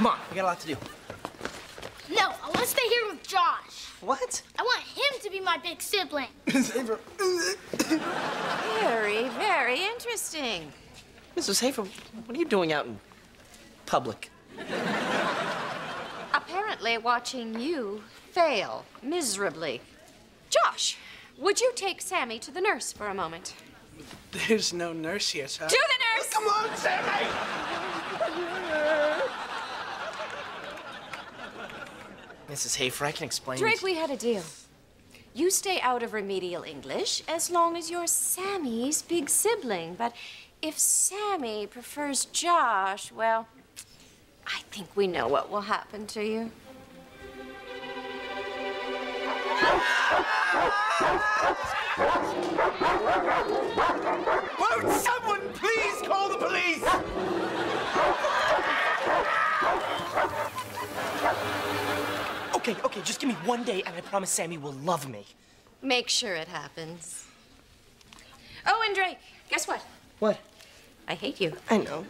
Come on, we got a lot to do. No, I want to stay here with Josh. What? I want him to be my big sibling. Very, very interesting. Mrs. Hayfer, what are you doing out in public? Apparently watching you fail miserably. Josh, would you take Sammy to the nurse for a moment? There's no nurse here, sir. To the nurse! Come on, Sammy! Mrs. Hayfer, I can explain. Drake, we had a deal. You stay out of remedial English as long as you're Sammy's big sibling. But if Sammy prefers Josh, well, I think we know what will happen to you. Won't someone please call the police? Okay, okay, just give me one day and I promise Sammy will love me. Make sure it happens. Oh, and Drake, guess what? What? I hate you. I know.